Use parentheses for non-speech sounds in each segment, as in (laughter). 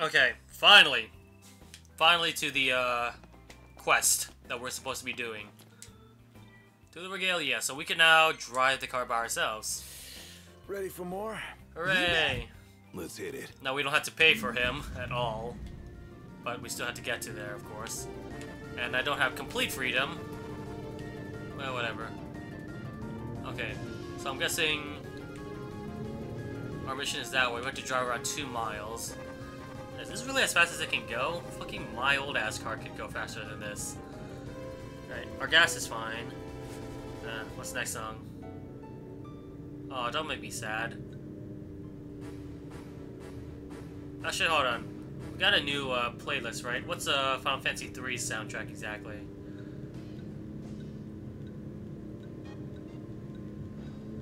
Okay, finally. Finally to the, uh, quest that we're supposed to be doing. To the regalia, so we can now drive the car by ourselves. Ready for more? Hooray! Let's hit it. Now we don't have to pay for him at all. But we still have to get to there, of course. And I don't have complete freedom. Well, whatever. Okay, so I'm guessing our mission is that way. We have to drive around two miles. Is this really as fast as it can go? Fucking my old ass car could go faster than this. Right, our gas is fine. Uh, what's the next song? Oh, don't make me sad. Actually, hold on. We got a new uh, playlist, right? What's uh, Final Fantasy 3's soundtrack exactly?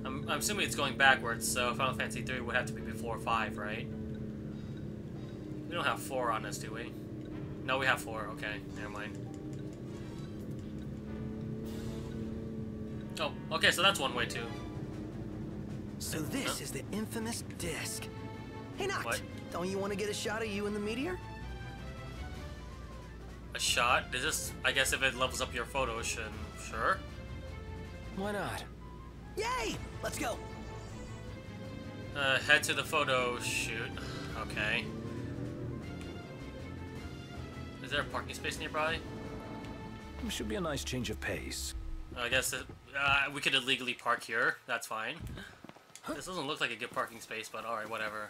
I'm, I'm assuming it's going backwards, so Final Fantasy 3 would have to be before 5, right? We don't have 4 on us, do we? No, we have 4. Okay, never mind. Oh, okay, so that's one way too. So this Huh? is the infamous disc. Hey, Noct, What? don't you want to get a shot of you in the meteor? A shot? Is this, I guess if it levels up your photos, then sure. Why not? Yay! Let's go. Uh, head to the photo shoot. Okay. Is there a parking space nearby? Should be a nice change of pace. I guess it, uh, we could illegally park here. That's fine. This doesn't look like a good parking space, but alright, whatever.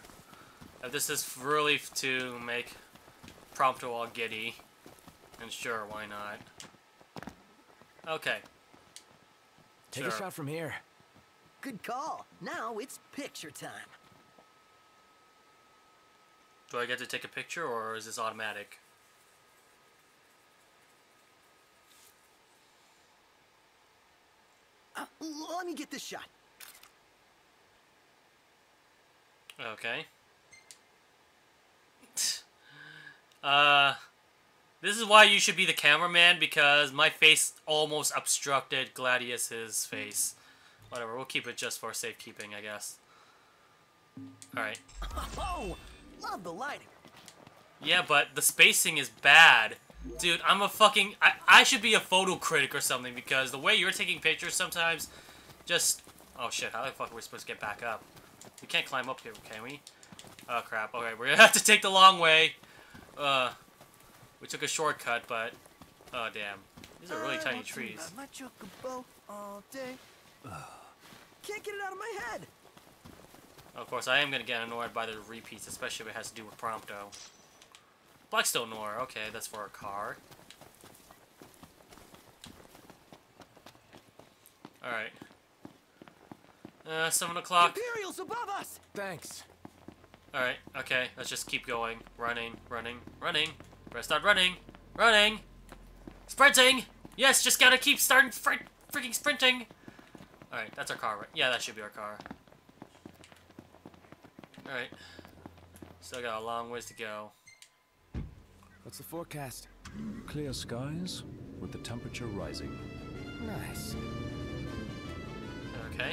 If this is really to make Prompto all giddy, then sure, why not? Okay. Take Sure. a shot from here. Good call. Now it's picture time. Do I get to take a picture, or is this automatic? Let me get this shot. Okay. (laughs) Uh, this is why you should be the cameraman because my face almost obstructed Gladius's face. Whatever, we'll keep it just for safekeeping, I guess. Alright. (laughs) Oh, love the lighting. Yeah, but the spacing is bad. Dude, I'm a fucking... I, I should be a photo critic or something because the way you're taking pictures sometimes just... Oh shit, how the fuck are we supposed to get back up? We can't climb up here, can we? Oh crap, okay, we're gonna (laughs) have to take the long way. Uh, we took a shortcut, but... Oh damn. These are really I tiny trees. My all day. (sighs) Can't get it out of my head. Of course, I am gonna get annoyed by the repeats, especially if it has to do with Prompto. Blackstone Ore, okay, that's for a car. Alright. Uh, 7 o'clock. Imperials above us. Thanks. Alright, okay, let's just keep going. Running, running, running. Press start running, running! Sprinting! Yes, just gotta keep starting fr freaking sprinting! Alright, that's our car, right? Yeah, that should be our car. Alright. Still got a long ways to go. What's the forecast? Clear skies with the temperature rising. Nice. Okay.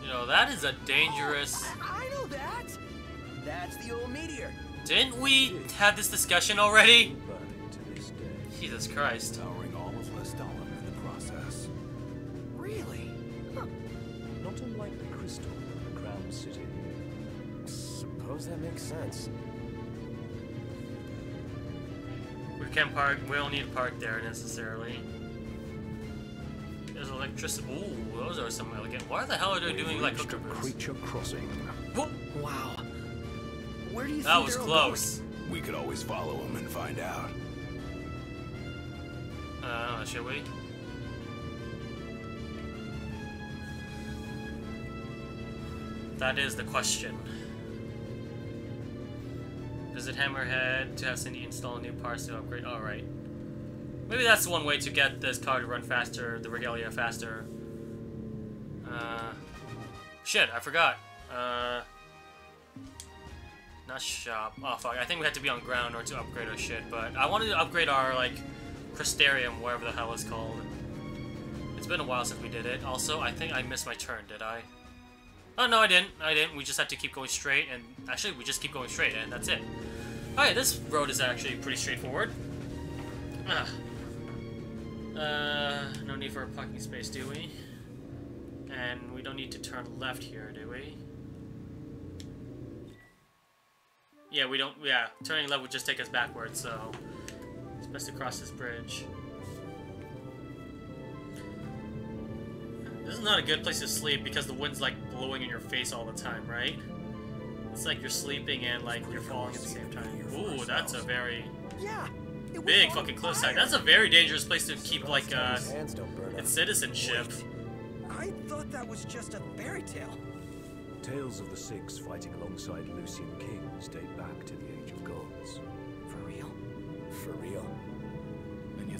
You know, that is a dangerous... Oh, I, I know that. That's the old meteor. Didn't we have this discussion already? Burning to this day. Jesus Christ. Suppose that makes sense. We can't park. We don't need to park there necessarily. There's electricity. Ooh, those are some elegant. Why the hell are they doing like a hookers? creature crossing. Whoop! Wow. Where do you That think was they're all close. We could always follow them and find out. Uh, should we? That is the question. Visit Hammerhead to have Cindy install new parts to upgrade. Alright. Maybe that's one way to get this car to run faster, the Regalia faster. Uh, shit, I forgot. Uh, not shop. Oh fuck, I think we have to be on ground or to upgrade our shit, but I wanted to upgrade our, like, Crystarium, whatever the hell it's called. It's been a while since we did it. Also, I think I missed my turn, did I? Oh, no, I didn't. I didn't. We just had to keep going straight, and actually, we just keep going straight, and that's it. Alright, this road is actually pretty straightforward. Ah. Uh, no need for a parking space, do we? And we don't need to turn left here, do we? Yeah, we don't, yeah, turning left would just take us backwards, so it's best to cross this bridge. This is not a good place to sleep because the wind's like blowing in your face all the time, right? It's like you're sleeping and like you're falling at the same time. Ooh, that's a very Yeah. Big fucking cliffside. fire. That's a very dangerous place to keep like uh His hands don't burn up. its citizenship. I thought that was just a fairy tale. Tales of the Six fighting alongside Lucian kings date back to the Age of Gods. For real? For real.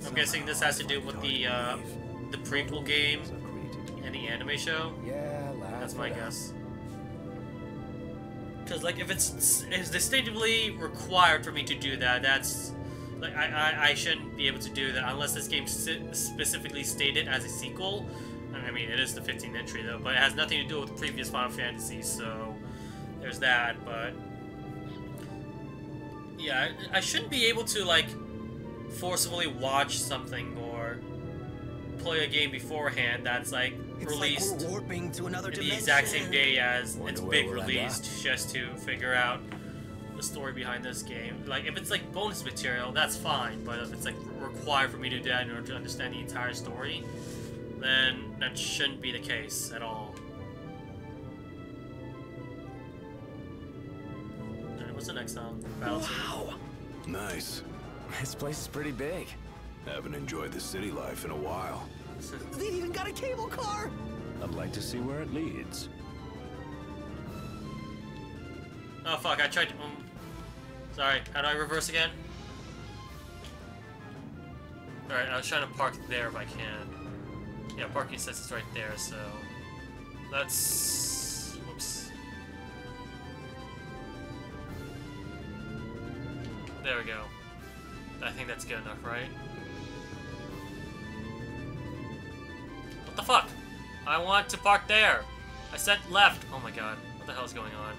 I'm guessing this has to do with the uh the prequel game Are and the anime show. Yeah, laugh That's my guess. Because like if it's it's distinctively required for me to do that, that's like I, I, I shouldn't be able to do that unless this game specifically stated as a sequel. I mean, it is the 15th entry though, but it has nothing to do with previous Final Fantasy, so there's that. But yeah, I, I shouldn't be able to like forcibly watch something or play a game beforehand that's like It's released like we're warping to another the exact same day as Wonder its where big release just to figure out the story behind this game. Like, if it's like bonus material, that's fine, but if it's like required for me to do that in order to understand the entire story, then that shouldn't be the case at all. Alright, what's the next song? Wow. Nice. This place is pretty big. Haven't enjoyed the city life in a while. (laughs) They even got a cable car. I'd like to see where it leads. Oh fuck, I tried to. Um, sorry, how do I reverse again? Alright, I was trying to park there if I can. Yeah, parking says it's right there, so. Let's. Whoops. There we go. I think that's good enough, right? The fuck? I want to park there! I said left! Oh my god, what the hell is going on?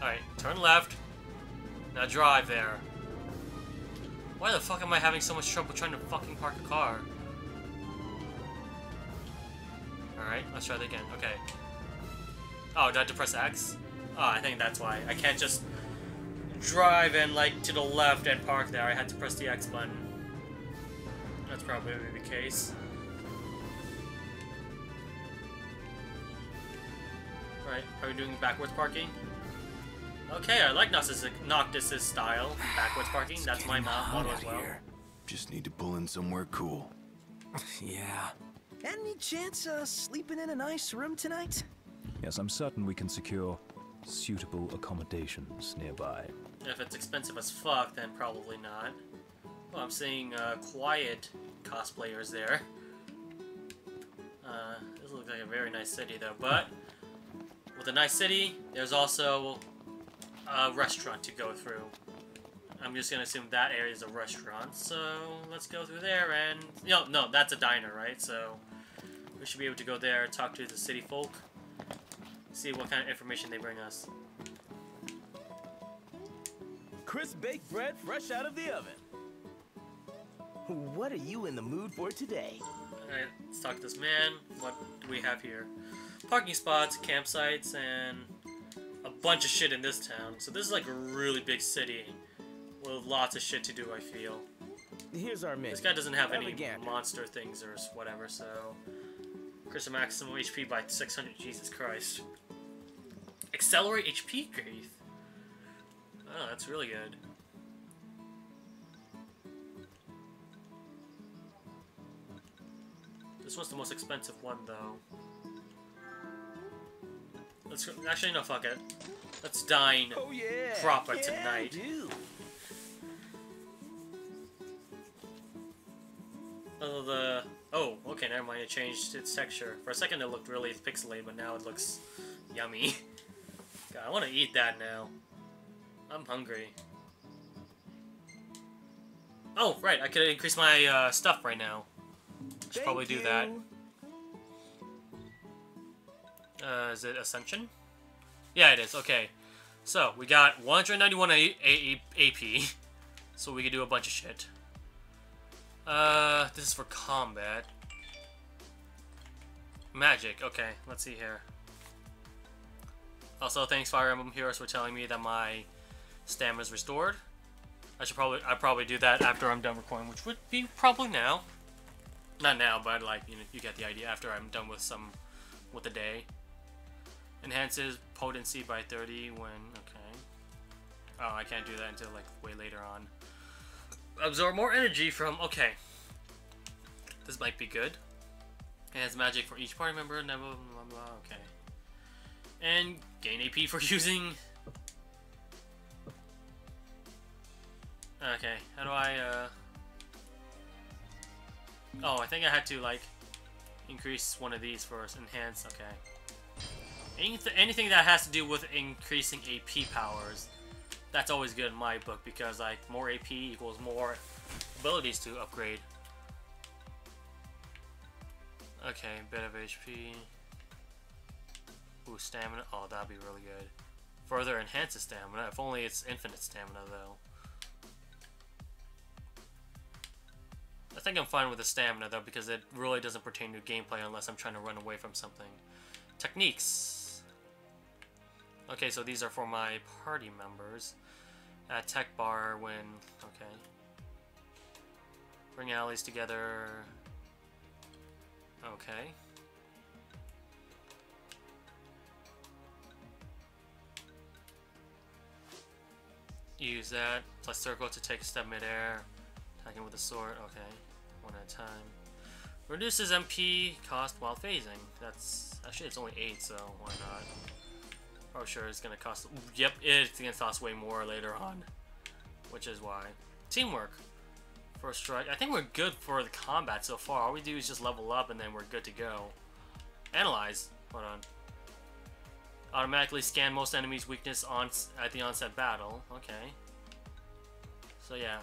Alright, turn left. Now drive there. Why the fuck am I having so much trouble trying to fucking park a car? Alright, let's try that again. Okay. Oh, did I have to press X? Oh, I think that's why. I can't just drive and, like, to the left and park there. I had to press the X button. That's probably the case. Right, are we doing backwards parking? Okay, I like Noctis' Noctis' style. Backwards parking, that's my mo- model as well. Just need to pull in somewhere cool. (laughs) Yeah. Any chance of sleeping in a nice room tonight? Yes, I'm certain we can secure suitable accommodations nearby. If it's expensive as fuck, then probably not. Well, I'm seeing uh, quiet cosplayers there. Uh, this looks like a very nice city, though. But with a nice city, there's also a restaurant to go through. I'm just gonna assume that area is a restaurant, so let's go through there and... No, no, that's a diner, right? So we should be able to go there, talk to the city folk, see what kind of information they bring us. Crisp baked bread fresh out of the oven. What are you in the mood for today? Alright, let's talk to this man. What do we have here? Parking spots, campsites, and a bunch of shit in this town. So this is like a really big city with lots of shit to do, I feel. Here's our menu. This guy doesn't have any monster things or whatever, so... Increase maximum HP by 600, Jesus Christ. Accelerate HP growth. Oh, that's really good. This one's the most expensive one, though. Let's go- actually no, fuck it. Let's dine. Oh yeah. Proper Can tonight. Oh, the oh, okay, never mind. It changed its texture. For a second, it looked really pixelated, but now it looks yummy. (laughs) God, I want to eat that now. I'm hungry. Oh, right, I could increase my uh, stuff right now. Should probably Thank do that. Uh, is it Ascension? Yeah, it is. Okay. So, we got 191 A A AP. (laughs) So we can do a bunch of shit. Uh, this is for combat. Magic. Okay, let's see here. Also, thanks Fire Emblem Heroes for telling me that my stamina is restored. I should probably I probably do that after I'm done recording, which would be probably now. Not now, but like you know, you get the idea. After I'm done with some with the day. Enhances potency by 30 when okay. Oh, I can't do that until like way later on. Absorb more energy from okay. This might be good. Enhance magic for each party member. Blah blah blah. blah okay. And gain AP for (laughs) using Okay, how do I, uh... Oh, I think I had to, like, increase one of these first. Enhance, okay. Anyth anything that has to do with increasing AP powers, that's always good in my book, because, like, more AP equals more abilities to upgrade. Okay, bit of HP. Ooh, stamina. Oh, that'd be really good. Further enhances stamina, if only it's infinite stamina, though. I think I'm fine with the stamina though because it really doesn't pertain to gameplay unless I'm trying to run away from something. Techniques. Okay, so these are for my party members. At tech bar when... okay. Bring allies together. Okay. Use that. Plus circle to take a step midair. Attacking with a sword. Okay one at a time. Reduces MP cost while phasing. That's actually it's only eight, so why not? Oh sure, it's gonna cost. Yep, it's gonna cost way more later on, which is why. Teamwork. First strike. I think we're good for the combat so far. All we do is just level up and then we're good to go. Analyze. Hold on. Automatically scan most enemies' weakness on at the onset battle. Okay. So yeah,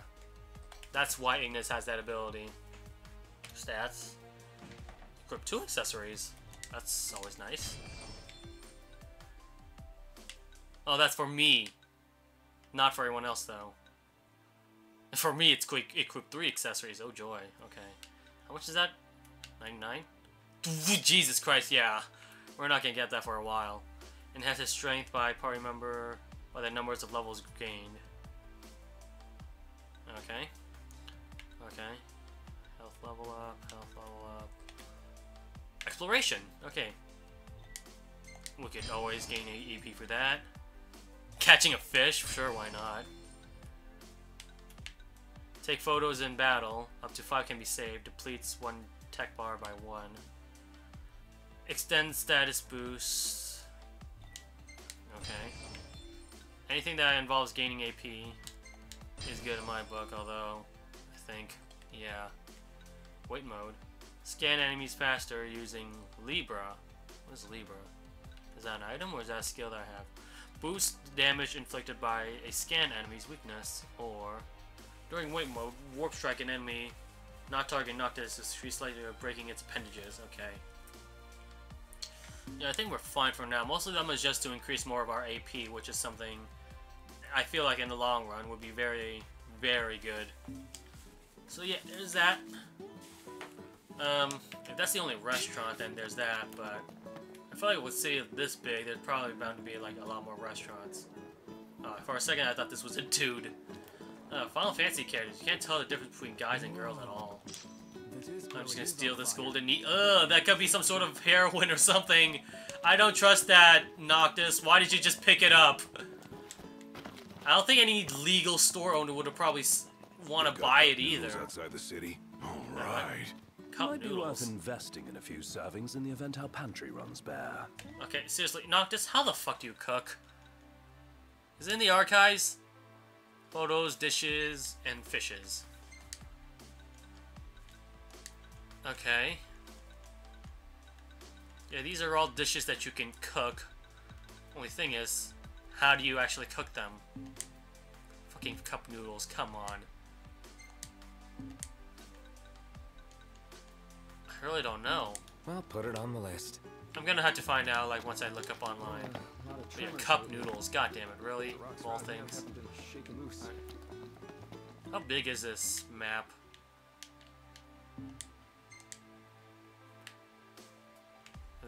that's why Ignis has that ability. Stats. Equip two accessories. That's always nice. Oh, that's for me. Not for everyone else, though. (laughs) For me, it's quick. Equip three accessories. Oh, joy. Okay. How much is that? 99? (laughs) Jesus Christ, yeah. We're not gonna get that for a while. Enhances strength by party member by the numbers of levels gained. Okay. Okay level up, health level up. Exploration, okay. We could always gain EP for that. Catching a fish, sure, why not? Take photos in battle, up to 5 can be saved, depletes one tech bar by 1. Extend status boost. Okay. Anything that involves gaining AP is good in my book, although I think, yeah. Wait mode. Scan enemies faster using Libra. What is Libra? Is that an item or is that a skill that I have? Boost damage inflicted by a scan enemy's weakness, or during wait mode, warp strike an enemy, not target Noctis is three slightly breaking its appendages. Okay. Yeah, I think we're fine for now. Most of them is just to increase more of our AP, which is something I feel like in the long run would be very, very good. So yeah, there's that. Um, if that's the only restaurant, then there's that, but I feel like with a city this big, there's probably bound to be like a lot more restaurants. Uh, for a second, I thought this was a dude. Uh, Final Fantasy characters, you can't tell the difference between guys and girls at all. I'm just gonna steal this golden needle. Ugh, that could be some sort of heroin or something. I don't trust that, Noctis. Why did you just pick it up? I don't think any legal store owner would have probably want to buy it either. Outside the city. All right. Cup Might noodles. be worth investing in a few servings in the event our pantry runs bare. Okay, seriously, Noctis, how the fuck do you cook? Is it in the archives? Photos, dishes, and fishes. Okay. Yeah, these are all dishes that you can cook. Only thing is, how do you actually cook them? Fucking cup noodles, come on. I really don't know. Well, put it on the list. I'm gonna have to find out, like, once I look up online. But yeah, cup noodles, god damn it, really? Of all things. How big is this map?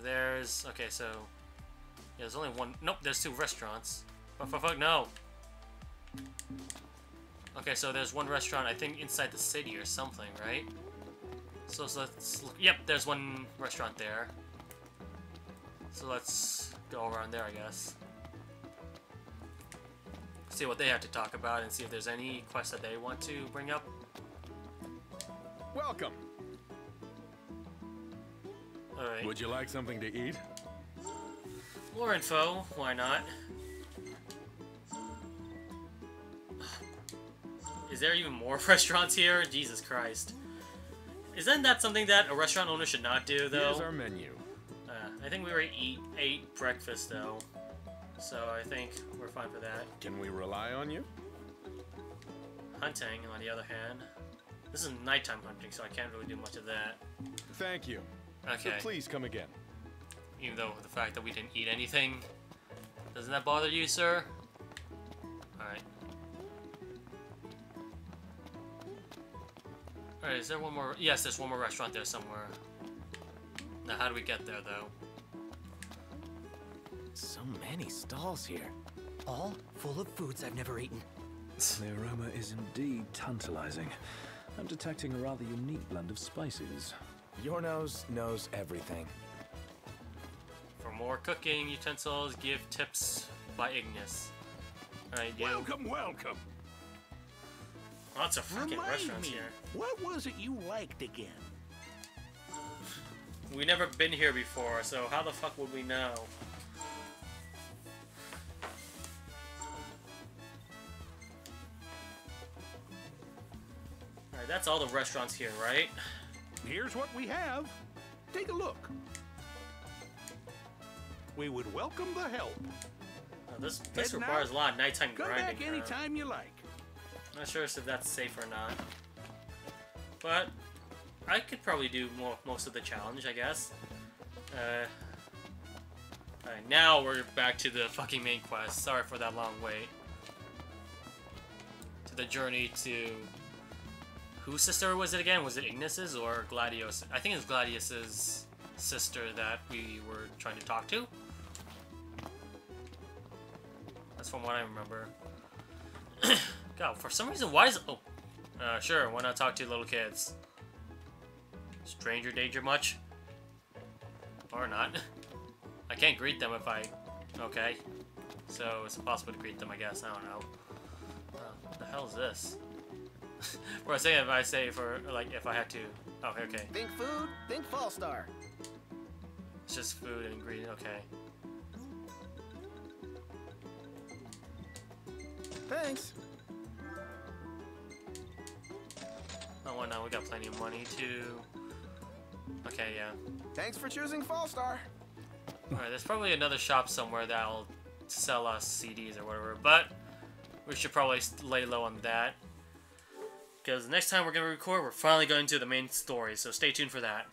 There's... Okay, so... Yeah, there's only one... Nope, there's two restaurants. Fuck, fuck, fuck, no! Okay, so there's one restaurant, I think, inside the city or something, right? So, so let's look... Yep, there's one restaurant there. So let's go around there, I guess. See what they have to talk about and see if there's any quests that they want to bring up. Welcome. Alright. Would you like something to eat? More info, why not? Is there even more (laughs) restaurants here? Jesus Christ. Isn't that something that a restaurant owner should not do, though? Here's our menu. Uh, I think we already eat ate breakfast, though. So I think we're fine for that. Can we rely on you? Hunting, on the other hand. This is nighttime hunting, so I can't really do much of that. Thank you. Okay. So please come again. Even though the fact that we didn't eat anything. Doesn't that bother you, sir? Alright. Alright, is there one more? Yes, there's one more restaurant there somewhere. Now, how do we get there, though? So many stalls here. All full of foods I've never eaten. (laughs) The aroma is indeed tantalizing. I'm detecting a rather unique blend of spices. Your nose knows everything. For more cooking utensils, give tips by Ignis. Alright, you. Welcome, welcome. Lots of freaking Remind restaurants me, here. what was it you liked again? we never been here before, so how the fuck would we know? Alright, that's all the restaurants here, right? Here's what we have. Take a look. We would welcome the help. Uh, this this requires out? a lot of nighttime Come grinding. back huh? anytime you like. Not sure if that's safe or not. But I could probably do mo most of the challenge, I guess. Uh, Alright, now we're back to the fucking main quest. Sorry for that long wait. To the journey to... Whose sister was it again? Was it Ignis's or Gladius? I think it's Gladius's sister that we were trying to talk to. That's from what I remember. (clears throat) God, for some reason, why is oh, uh, sure, why not talk to little kids? Stranger danger much? Or not? (laughs) I can't greet them if I. Okay, so it's impossible to greet them. I guess I don't know. Uh, what the hell is this? (laughs) Or I say if I say for like if I had to. Oh, okay. Think food, think Fall Star. It's just food and ingredient. Okay. Thanks. Oh? We got plenty of money too. Okay, yeah. Thanks for choosing Fall Star. Alright, there's probably another shop somewhere that'll sell us CDs or whatever, but we should probably lay low on that. Because next time we're going to record, we're finally going to the main story, so stay tuned for that.